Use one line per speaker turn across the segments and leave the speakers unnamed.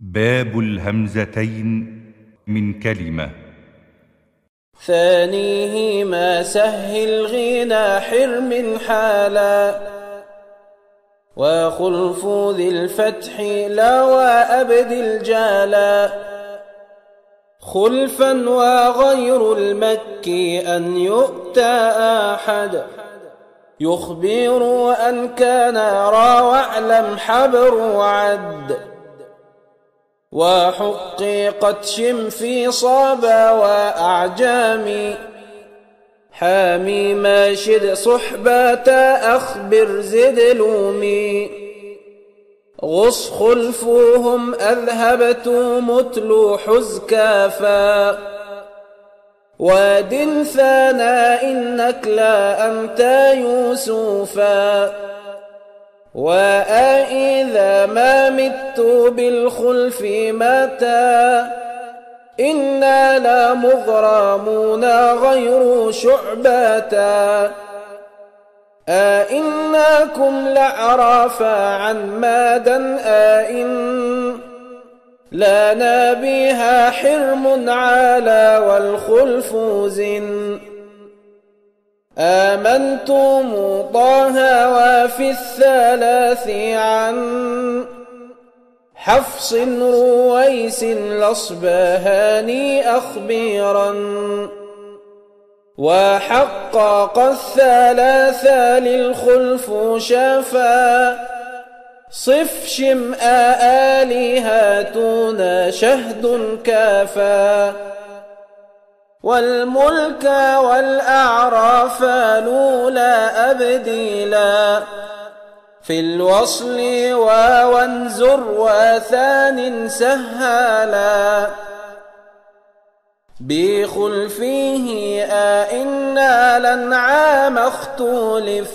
باب الهمزتين من كلمة.
ثانية ما سهل غنى حرم حالا. وخلف ذي الفتح لا وأبد الجالا. خلفا وغير المكي أن يؤتى أحد. يخبر أن كان را واعلم حبر وعد. وحققت شم في صابا وأعجام حامي ماشد صحبة أخبر زد لومي. غص خلفوهم أذهبت متلو حزكافا. واد ثانا إنك لا أنت يوسفا. وإذا ما مت بالخلف متى إنا لمغرمون غير شعبتا أئنكم لعرفا عن مادا أئن لنا بها حرم عالى والخلف زن آمنتم طه وفي الثلاث عن حفص رويس الأصبهاني أخبيرا. وحقق الثلاثة للخلف شفا. صف شم آلهاتنا شهد كافا. والملك والأعراف لولا أبديلا. في الوصل وانزر وثان سهالا. بخلفه أئنا لنعام اختلف.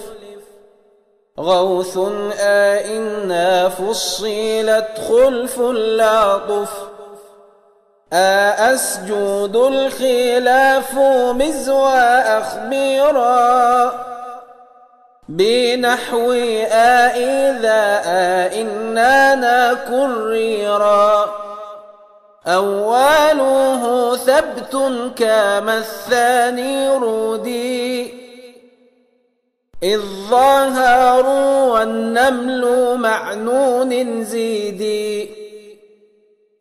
غوث أئنا فصيلت خلف لا طف. أأسجود الخلاف مزوى أخبيرا بنحو أئذا أئنا نكريرا أوله ثبت كما الثاني رودي. إذ ظهر والنمل معنون زيدي.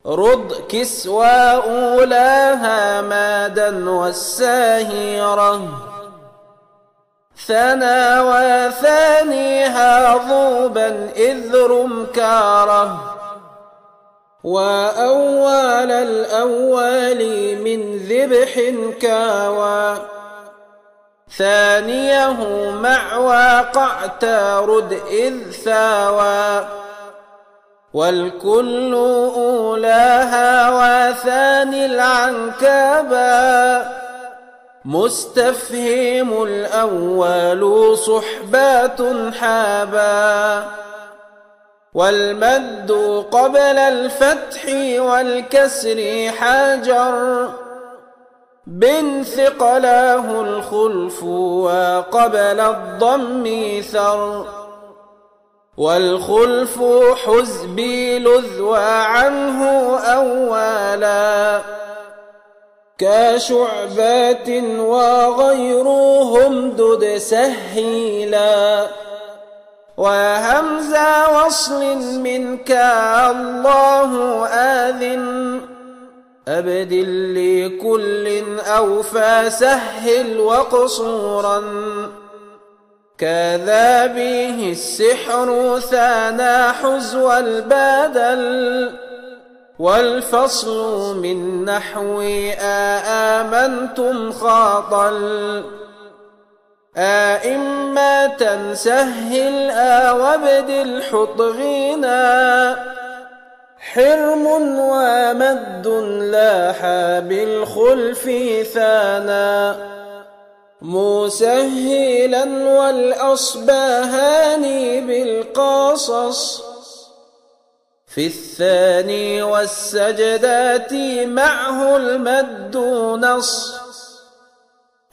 رد كسوى أولاها مادا والساهرة ثنا وثانيها ضوبا إذ رمكاره وأول الأول من ذبح كاوى ثانية مع واقعت رد إذ ثاوى والكل أولاها وثاني العنكبا. مستفهم الأول صحبات حابا. والمد قبل الفتح والكسر حجر. بن ثقلاه الخلف وقبل الضم ثر. والخلف حزبي لذ عنه أولا. كشعبات وغيرهم دد سهيلا. وهمز وصل منك الله آذن. أبدل لكل أوفى سهل وقصورا. كذا به السحر ثانا حزو البدل والفصل من نحو آمنتم خاطل. أئمة سهل وابدل حطغنا حرم ومد لاح بالخلف ثانا. مسهلا والأصبهان بالقصص. في الثاني والسجدات معه المد نص.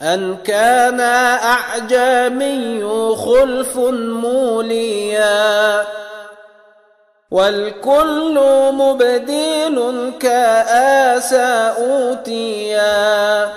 أن كان أعجمي خلف موليا. والكل مبدين كآسى أوتيا.